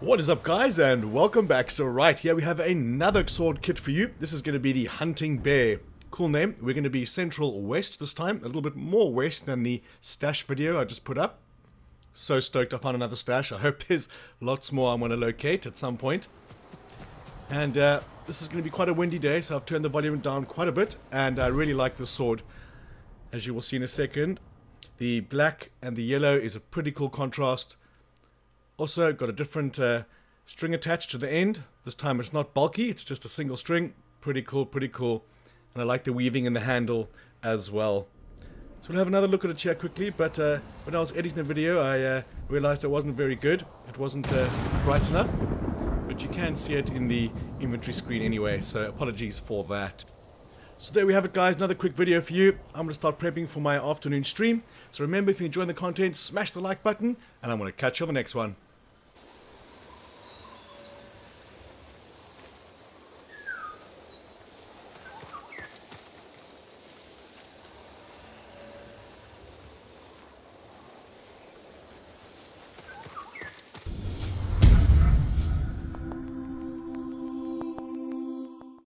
What is up guys and welcome back. So right here we have another sword kit for you. This is going to be the Hunting Bear. Cool name. We're going to be Central West this time. A little bit more west than the stash video I just put up. So stoked I found another stash. I hope there's lots more I'm going to locate at some point. And uh, this is going to be quite a windy day so I've turned the volume down quite a bit. And I really like this sword. As you will see in a second. The black and the yellow is a pretty cool contrast. Also got a different uh, string attached to the end. This time it's not bulky, it's just a single string. Pretty cool, pretty cool. And I like the weaving in the handle as well. So we'll have another look at it here quickly, but uh, when I was editing the video I uh, realized it wasn't very good. It wasn't uh, bright enough. But you can see it in the inventory screen anyway, so apologies for that. So there we have it guys, another quick video for you. I'm going to start prepping for my afternoon stream. So remember if you're enjoying the content, smash the like button, and I'm going to catch you on the next one.